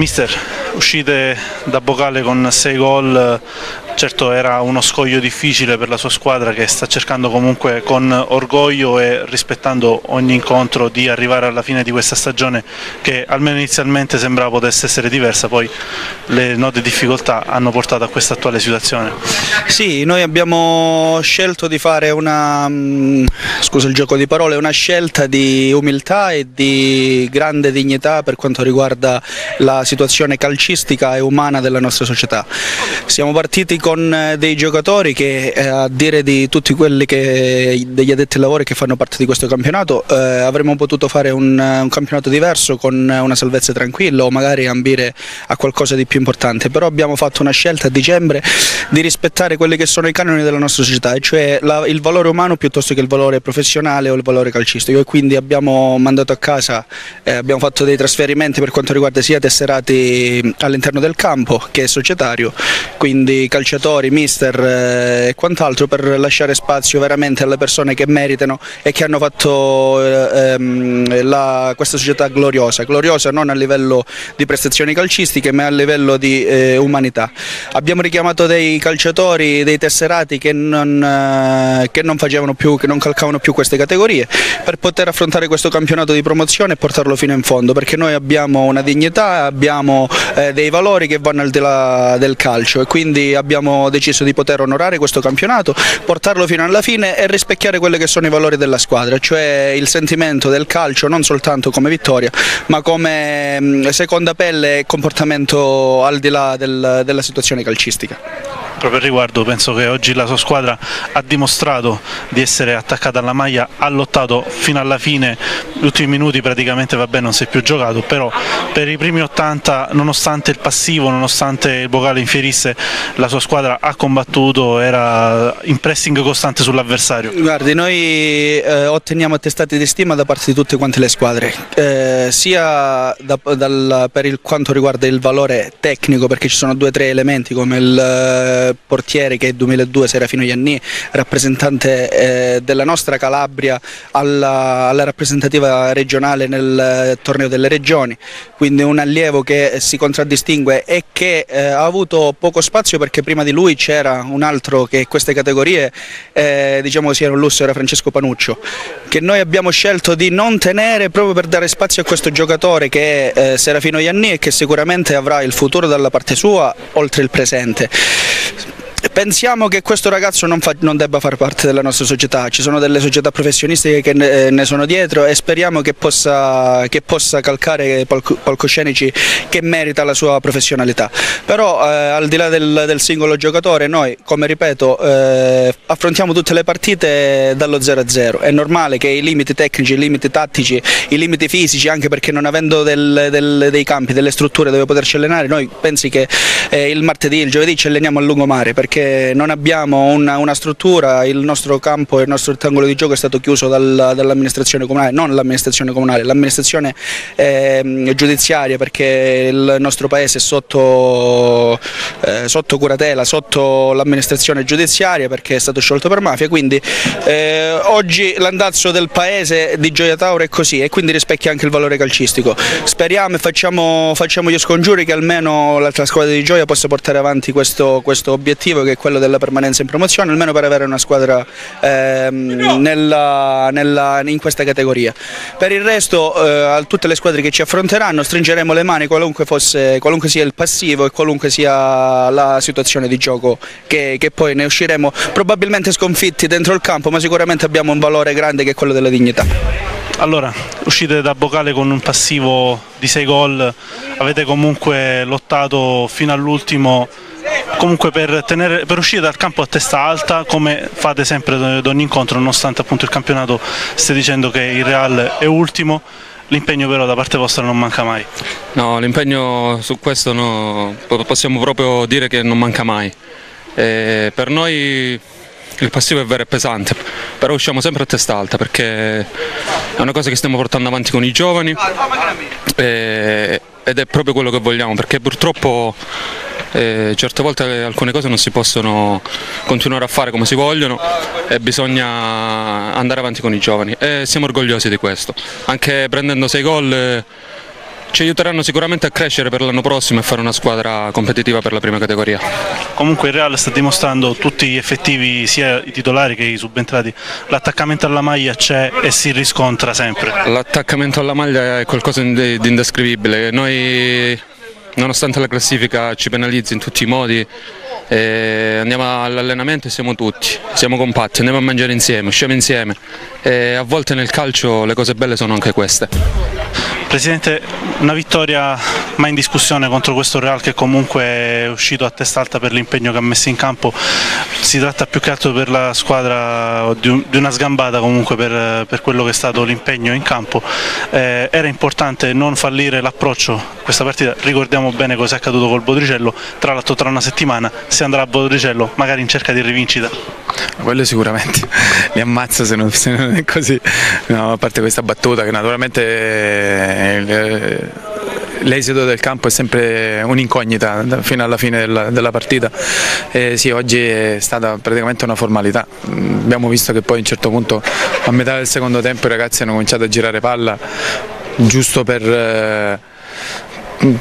Mister, uscite da Bocale con 6 gol, certo era uno scoglio difficile per la sua squadra che sta cercando comunque con orgoglio e rispettando ogni incontro di arrivare alla fine di questa stagione che almeno inizialmente sembrava potesse essere diversa, poi le note difficoltà hanno portato a questa attuale situazione. Sì, noi abbiamo scelto di fare una, mm, scusa il gioco di parole, una scelta di umiltà e di grande dignità per quanto riguarda la situazione calcistica e umana della nostra società. Siamo partiti con eh, dei giocatori che eh, a dire di tutti quelli che, degli addetti ai lavori che fanno parte di questo campionato eh, avremmo potuto fare un, un, campionato diverso con una salvezza tranquilla o magari ambire a qualcosa di più importante, però abbiamo fatto una scelta a dicembre di rispettare quelli che sono i canoni della nostra società, cioè la, il valore umano piuttosto che il valore professionale o il valore calcistico. E quindi abbiamo mandato a casa, eh, abbiamo fatto dei trasferimenti per quanto riguarda sia tesserati all'interno del campo che societario, quindi calciatori, mister eh, e quant'altro per lasciare spazio veramente alle persone che meritano e che hanno fatto eh, ehm, la, questa società gloriosa, gloriosa non a livello di prestazioni calcistiche ma a livello di eh, umanità. Abbiamo richiamato dei calciatori, dei tesserati che non, eh, che non facevano più, che non calcavano più queste categorie per poter affrontare questo campionato di promozione e portarlo fino in fondo perché noi abbiamo una dignità, abbiamo eh, dei valori che vanno al di là del calcio e quindi abbiamo deciso di poter onorare questo campionato, portarlo fino alla fine e rispecchiare quelli che sono i valori della squadra, cioè il sentimento del calcio non soltanto come vittoria ma come seconda pelle e comportamento al di là del, della situazione calcistica proprio al riguardo penso che oggi la sua squadra ha dimostrato di essere attaccata alla maglia, ha lottato fino alla fine, gli ultimi minuti praticamente va bene non si è più giocato, però per i primi 80 nonostante il passivo, nonostante il vocale infierisse, la sua squadra ha combattuto, era in pressing costante sull'avversario. Guardi, noi eh, otteniamo attestati di stima da parte di tutte quante le squadre, eh, sia da, dal, per il, quanto riguarda il valore tecnico, perché ci sono due o tre elementi come il eh, portiere che è 2002 Serafino Ianni, rappresentante eh, della nostra Calabria alla, alla, rappresentativa regionale nel torneo delle regioni, quindi un allievo che si contraddistingue e che eh, ha avuto poco spazio perché prima di lui c'era un altro che queste categorie eh, diciamo sia un lusso, era Francesco Panuccio, che noi abbiamo scelto di non tenere proprio per dare spazio a questo giocatore che è eh, Serafino Ianni e che sicuramente avrà il futuro dalla parte sua oltre il presente. Pensiamo che questo ragazzo non, fa, non, debba far parte della nostra società, ci sono delle società professionistiche che ne, eh, ne sono dietro e speriamo che possa, che possa calcare palco, palcoscenici che merita la sua professionalità. Però eh, al di là del, del, singolo giocatore noi, come ripeto, eh, affrontiamo tutte le partite dallo 0-0, è normale che i limiti tecnici, i limiti tattici, i limiti fisici, anche perché non avendo del, del, dei campi, delle strutture dove poterci allenare, noi pensi che eh, il martedì, il giovedì ci alleniamo a lungomare perché non abbiamo una, una, struttura, il nostro campo e il nostro rettangolo di gioco è stato chiuso dal, dall'amministrazione comunale, non l'amministrazione comunale, l'amministrazione eh, giudiziaria perché il nostro paese è sotto, eh, sotto curatela, sotto l'amministrazione giudiziaria perché è stato sciolto per mafia, quindi eh, oggi l'andazzo del paese di Gioia Tauro è così e quindi rispecchia anche il valore calcistico. Speriamo e facciamo, facciamo gli scongiuri che almeno l'altra squadra di Gioia possa portare avanti questo, questo obiettivo obiettivo che è quello della permanenza in promozione, almeno per avere una squadra ehm, nella, nella, in questa categoria. Per il resto eh, a tutte le squadre che ci affronteranno stringeremo le mani qualunque, fosse, qualunque sia il passivo e qualunque sia la situazione di gioco che, che poi ne usciremo probabilmente sconfitti dentro il campo ma sicuramente abbiamo un valore grande che è quello della dignità. Allora, uscite da Bocale con un passivo di 6 gol, avete comunque lottato fino all'ultimo comunque per, tenere, per, uscire dal campo a testa alta come fate sempre ad ogni incontro nonostante appunto il campionato stia dicendo che il Real è ultimo l'impegno però da parte vostra non manca mai. No l'impegno su questo no, possiamo proprio dire che non manca mai. E per noi il passivo è vero e pesante, però usciamo sempre a testa alta perché è una cosa che stiamo portando avanti con i giovani e, ed è proprio quello che vogliamo perché purtroppo eh, certe volte alcune cose non si possono continuare a fare come si vogliono e bisogna andare avanti con i giovani e siamo orgogliosi di questo, anche prendendo sei gol ci aiuteranno sicuramente a crescere per l'anno prossimo e fare una squadra competitiva per la prima categoria. Comunque il Real sta dimostrando tutti gli effettivi, sia i titolari che i subentrati, l'attaccamento alla maglia c'è e si riscontra sempre. L'attaccamento alla maglia è qualcosa di indescrivibile, noi nonostante la classifica ci penalizzi in tutti i modi eh, andiamo all'allenamento e siamo tutti, siamo compatti, andiamo a mangiare insieme, usciamo insieme e a volte nel calcio le cose belle sono anche queste. Presidente, una vittoria mai in discussione contro questo Real che comunque è uscito a testa alta per l'impegno che ha messo in campo, si tratta più che altro per la squadra di, una sgambata comunque per, per quello che è stato l'impegno in campo, eh, era importante non fallire l'approccio questa partita, ricordiamo bene cosa è accaduto col Bodricello, tra l'altro tra una settimana si andrà a Bodricello magari in cerca di rivincita. Quello sicuramente, li ammazza se non, se non è così, no, a parte questa battuta che naturalmente l'esito del campo è sempre un'incognita fino alla fine della, della partita. E sì, oggi è stata praticamente una formalità, abbiamo visto che poi a un certo punto a metà del secondo tempo i ragazzi hanno cominciato a girare palla giusto per... Eh,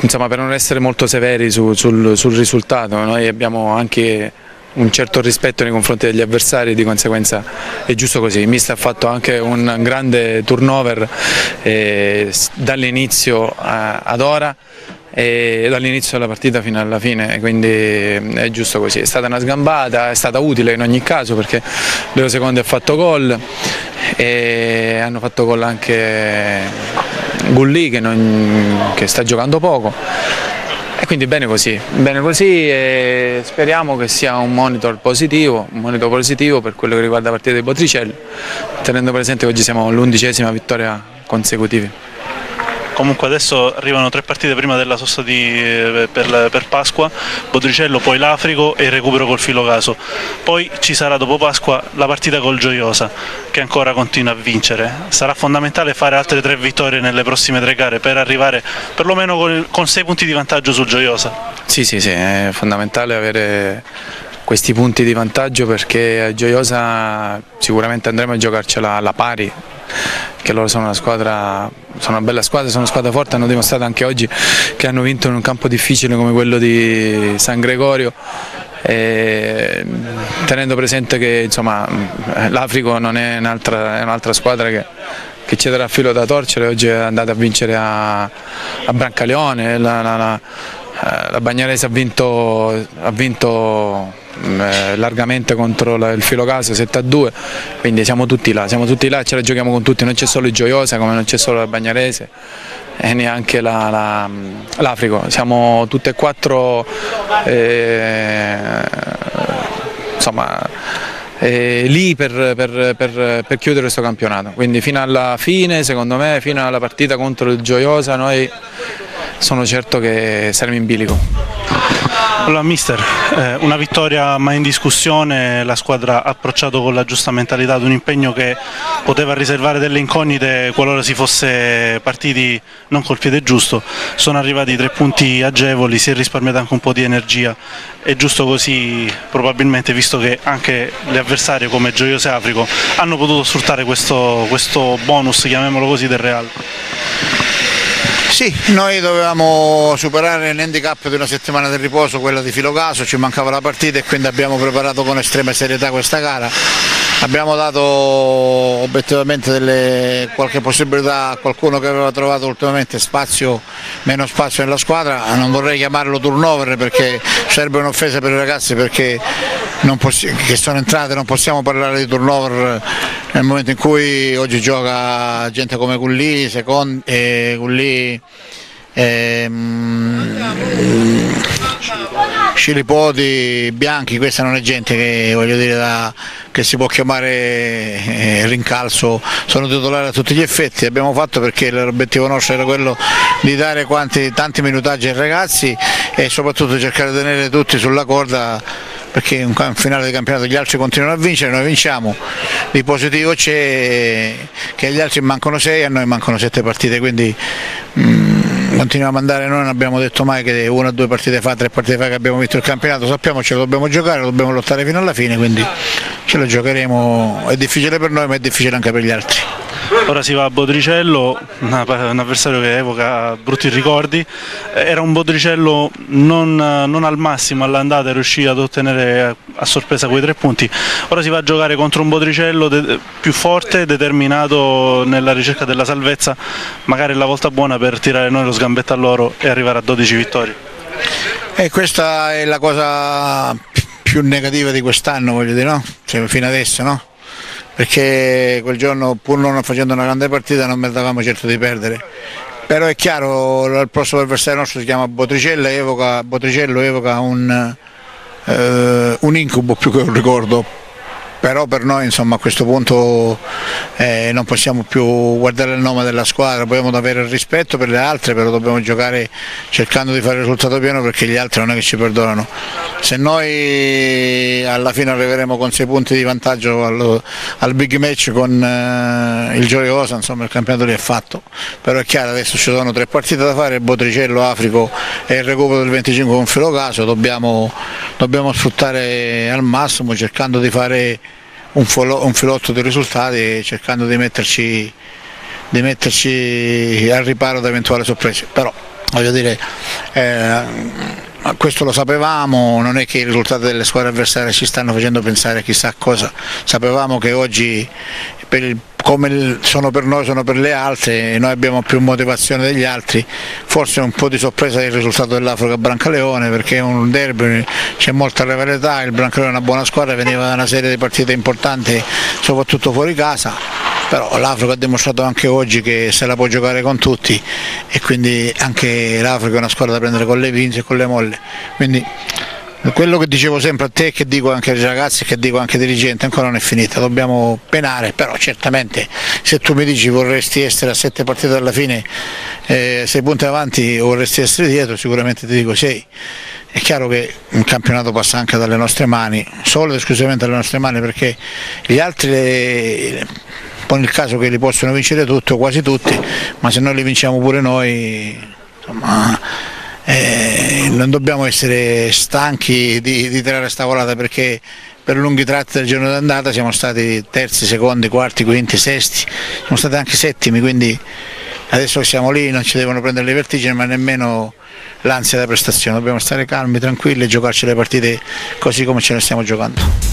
insomma, per non essere molto severi su, sul, sul risultato, noi abbiamo anche un certo rispetto nei confronti degli avversari, di conseguenza è giusto così. Il Mister ha fatto anche un grande turnover eh, dall'inizio ad ora e dall'inizio della partita fino alla fine, quindi è giusto così. È stata una sgambata, è stata utile in ogni caso perché Leo Secondi ha fatto gol e hanno fatto gol anche Gulli che, non, che sta giocando poco e quindi bene così, bene così e speriamo che sia un monitor positivo, un monitor positivo per quello che riguarda la partita dei Botricelli, tenendo presente che oggi siamo all'undicesima vittoria consecutiva. Comunque adesso arrivano tre partite prima della sosta di, eh, per, per, Pasqua, Bodricello, poi l'Africo e il recupero col Filocaso. Poi ci sarà dopo Pasqua la partita col Gioiosa che ancora continua a vincere. Sarà fondamentale fare altre tre vittorie nelle prossime tre gare per arrivare perlomeno con, con sei punti di vantaggio sul Gioiosa. Sì, sì, sì, è fondamentale avere questi punti di vantaggio perché a Gioiosa sicuramente andremo a giocarcela alla pari che loro sono una squadra, sono una bella squadra, sono una squadra forte, hanno dimostrato anche oggi che hanno vinto in un campo difficile come quello di San Gregorio. E, tenendo presente che l'Africo non è un'altra, un squadra che, che ci darà filo da torcere, oggi è andata a vincere a, a Brancaleone, la, la, la, la Bagnarese ha vinto, ha vinto eh, largamente contro la, il Filocasio 7 a 2 quindi siamo tutti là, siamo tutti là ce la giochiamo con tutti, non c'è solo il Gioiosa come non c'è solo la Bagnarese e neanche l'Africo, la, siamo tutte e quattro eh, insomma eh, lì per, per, per, per, chiudere questo campionato. Quindi fino alla fine, secondo me, fino alla partita contro il Gioiosa, noi sono certo che saremo in bilico. Allora mister, eh, una vittoria mai in discussione, la squadra ha approcciato con la giusta mentalità ad un impegno che poteva riservare delle incognite qualora si fosse partiti non col piede giusto, sono arrivati tre punti agevoli, si è risparmiata anche un po' di energia, è giusto così probabilmente visto che anche le avversarie come Gioiose Africo hanno potuto sfruttare questo, questo bonus, chiamiamolo così, del Real. Sì, noi dovevamo superare l'handicap di una settimana di riposo, quella di Filocaso, ci mancava la partita e quindi abbiamo preparato con estrema serietà questa gara. Abbiamo dato obiettivamente delle, qualche possibilità a qualcuno che aveva trovato ultimamente spazio, meno spazio nella squadra, non vorrei chiamarlo turnover perché sarebbe un'offesa per i ragazzi perché che sono entrate, non possiamo parlare di turnover nel momento in cui oggi gioca gente come Gulli, Secondi, eh, Gulli ehm, Scilipoti, Bianchi, questa non è gente che, dire, da, che si può chiamare eh, rincalzo, sono titolari a tutti gli effetti, abbiamo fatto perché l'obiettivo nostro era quello di dare quanti, tanti minutaggi ai ragazzi e soprattutto cercare di tenere tutti sulla corda perché in finale di campionato gli altri continuano a vincere, noi vinciamo, di positivo c'è che agli altri mancano 6 e a noi mancano 7 partite, quindi mm, continuiamo a andare, noi non abbiamo detto mai che una o due partite fa, tre partite fa che abbiamo vinto il campionato, sappiamo ce lo dobbiamo giocare, lo dobbiamo lottare fino alla fine, quindi ce lo giocheremo, è difficile per noi ma è difficile anche per gli altri. Ora si va a Bodricello, un avversario che evoca brutti ricordi, era un Bodricello non, non al massimo all'andata, è riuscito ad ottenere a sorpresa quei tre punti, ora si va a giocare contro un Bodricello più forte, determinato nella ricerca della salvezza, magari la volta buona per tirare noi lo sgambetto a loro e arrivare a 12 vittorie. E questa è la cosa più negativa di quest'anno, voglio dire, no? Cioè, fino adesso, no? Perché quel giorno, pur non facendo una grande partita, non meritavamo certo di perdere. Però è chiaro, il prossimo avversario nostro si chiama Botricello, evoca, Botricello evoca un, eh, un incubo più che un ricordo però per noi insomma, a questo punto eh, non possiamo più guardare il nome della squadra, dobbiamo avere il rispetto per le altre, però dobbiamo giocare cercando di fare il risultato pieno perché gli altri non è che ci perdonano. Se noi alla fine arriveremo con 6 punti di vantaggio al, al big match con eh, il Gioiosa, insomma il campionato lì è fatto, però è chiaro adesso ci sono tre partite da fare, Botricello, Africo e il recupero del 25 con Filocaso, dobbiamo, dobbiamo sfruttare al massimo cercando di fare un, un filotto di risultati cercando di metterci, di metterci al riparo da eventuali sorprese. Però voglio dire, eh, questo lo sapevamo, non è che i risultati delle squadre avversarie ci stanno facendo pensare chissà cosa, sapevamo che oggi per il come sono per noi sono per le altre, noi abbiamo più motivazione degli altri, forse un po' di sorpresa il risultato dell'Africa Brancaleone perché è un derby, c'è molta rivalità, il Brancaleone è una buona squadra, veniva da una serie di partite importanti soprattutto fuori casa, però l'Africa ha dimostrato anche oggi che se la può giocare con tutti e quindi anche l'Africa è una squadra da prendere con le pinze e con le molle. Quindi, quello che dicevo sempre a te, che dico anche ai ragazzi, che dico anche ai dirigenti, ancora non è finita, dobbiamo penare, però certamente se tu mi dici vorresti essere a sette partite dalla fine, eh, sei punti avanti o vorresti essere dietro, sicuramente ti dico sei. È chiaro che un campionato passa anche dalle nostre mani, solo ed esclusivamente dalle nostre mani, perché gli altri pone il caso che li possono vincere tutti o quasi tutti, ma se noi li vinciamo pure noi, insomma, eh, non dobbiamo essere stanchi di, di tirare sta volata perché per lunghi tratti del giorno d'andata siamo stati terzi, secondi, quarti, quinti, sesti, siamo stati anche settimi, quindi adesso che siamo lì non ci devono prendere le vertigini ma nemmeno l'ansia da prestazione, dobbiamo stare calmi, tranquilli e giocarci le partite così come ce le stiamo giocando.